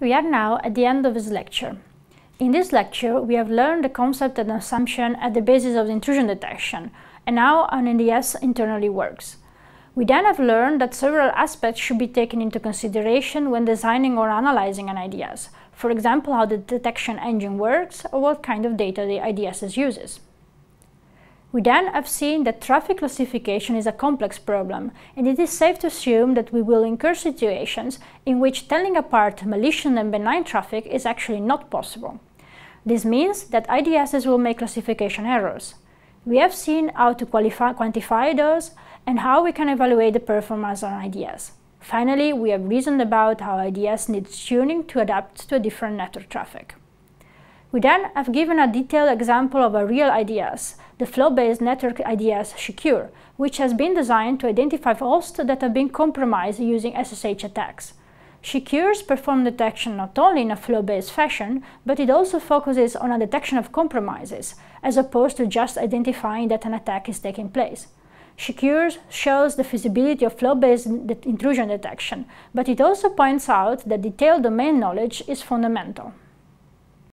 We are now at the end of this lecture. In this lecture, we have learned the concept and assumption at the basis of the intrusion detection, and how an IDS internally works. We then have learned that several aspects should be taken into consideration when designing or analyzing an IDS, for example how the detection engine works or what kind of data the IDS uses. We then have seen that traffic classification is a complex problem, and it is safe to assume that we will incur situations in which telling apart malicious and benign traffic is actually not possible. This means that IDSs will make classification errors. We have seen how to quantify those and how we can evaluate the performance on IDS. Finally, we have reasoned about how IDS needs tuning to adapt to a different network traffic. We then have given a detailed example of a real IDS, the flow-based network IDS SSHCure, which has been designed to identify hosts that have been compromised using SSH attacks. SSHCures perform detection not only in a flow-based fashion, but it also focuses on a detection of compromises, as opposed to just identifying that an attack is taking place. SSHCures shows the feasibility of flow-based intrusion detection, but it also points out that detailed domain knowledge is fundamental.